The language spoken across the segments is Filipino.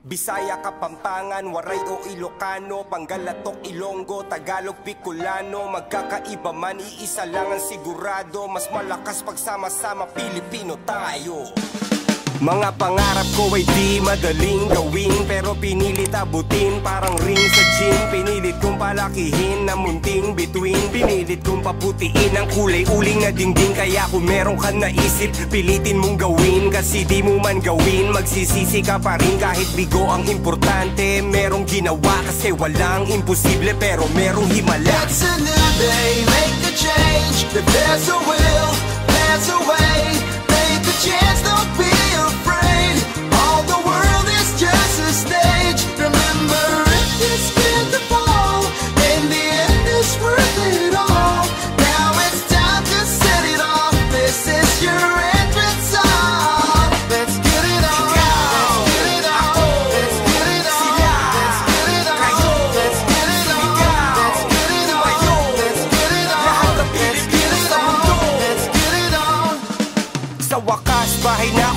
Bisaya, Kapampangan, Waray o Ilocano Panggalatok, Ilonggo, Tagalog, Bicolano Magkakaiba man, iisa lang ang sigurado Mas malakas pagsama-sama, Pilipino tayo mga pangarap ko ay di madaling gawin Pero pinilit abutin. Parang ring sa gym Pinilit kong palakihin na munting between Pinilit kong paputiin ang kulay uling na dingding Kaya kung meron ka naisip pilitin mong gawin. Kasi di mo man gawin magsisisi ka pa rin Kahit bigo ang importante. Merong ginawa Kasi walang imposible pero merong himala. It's a new day, make a change. If there's a will, there's a way. Take a chance, don't be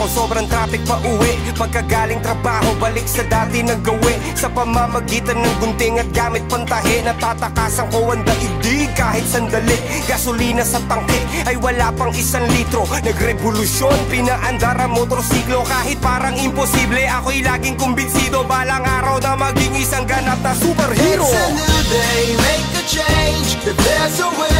ako, sobrang traffic pa uwi Pagkagaling trabaho, balik sa dati na gawi Sa pamamagitan ng gunting at gamit pantahe Natatakasan ko ang daigdig. Kahit sandali Gasolina sa tangke ay wala pang isang litro. Nagrevolusyon, pinaandar ang motorsiklo. Kahit parang imposible, ako'y laging kumbinsido. Balang araw na maging isang ganap na superhero. It's a new day, make a change. If there's a will,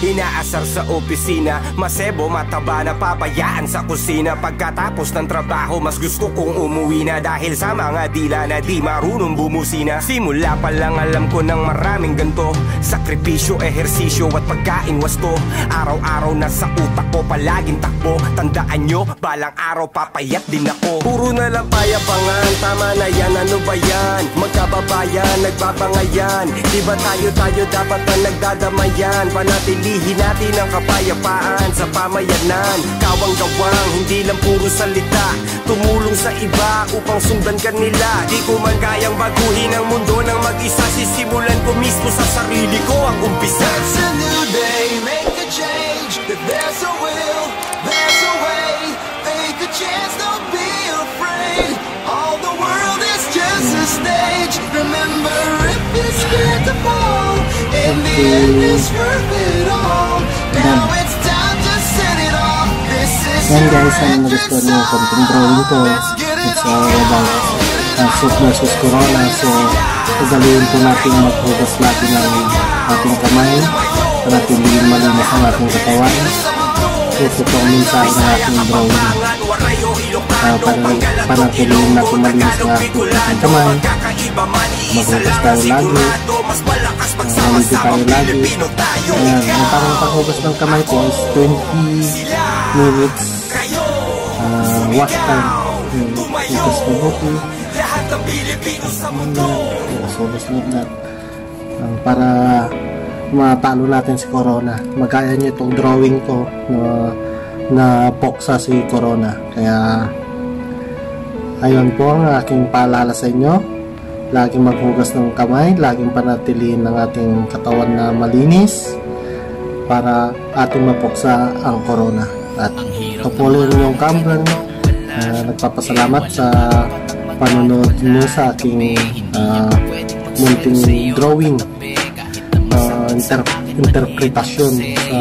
inaasar sa opisina Masebo, mataba na papayaan sa kusina. Pagkatapos ng trabaho mas gusto kong umuwi na Dahil sa mga dila na di marunong bumusina. Simula pa lang alam ko ng maraming ganto. Sakripisyo, ehersisyo at pagkain wasto. Araw-araw na sa utak ko palaging takbo. Tandaan nyo, balang araw papayat din ako. Puro na lang payabangan, tama na yan, ano ba yan? Magkababayan, nagbabangayan. Di ba tayo tayo dapat na nagdadamayan Panatilihin natin ang kapayapaan sa pamayanan Kawang-gawang, hindi lang puro salita Tumulong sa iba upang sundan ka nila Di ko man kayang baguhin ang mundo ng mag-isa Sisimulan ko mismo sa sarili ko ang umpisa It's a new day, make a change. If there's a will, there's a way. Take a chance, don't be afraid. All the world is just a stage. Remember, if you're scared to fall, in the end it's worth it all. Now it's time to set it off. This is Yan guys, ang nagustuhan niyo song. konting drawing ko. It's all about uh, soup versus corona. So, pagaluin po natin maghugas lagi ng ating kamay para natin malinis ang ating katawan. Ito po ang mensahe ng ating drawing. Natin malinis ang ating ating kamay. Maghugas tayo lagi. Maligo tayo lagi. Ayan, ang tamang paghugas ng kamay ko is 20 minutes uh, wash time. Hugas mabuti. So, sunod na um, para matalo natin si Corona. Magaya niyo itong drawing ko na, na poksa si Corona. Kaya ayun po ang aking paalala sa inyo. Laging maghugas ng kamay, laging panatilihin ng ating katawan na malinis para ating mapuksa ang corona. At po ulit yung Cameron uh, nagpapasalamat sa panonood nyo sa aking uh, munting drawing uh, inter interpretasyon sa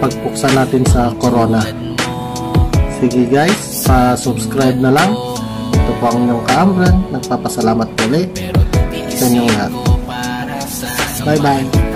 pagpuksa natin sa corona. Sige guys, pa-subscribe na lang. Po ang inyong Cameron. Nagpapasalamat po ulit sa inyong lahat. Bye bye.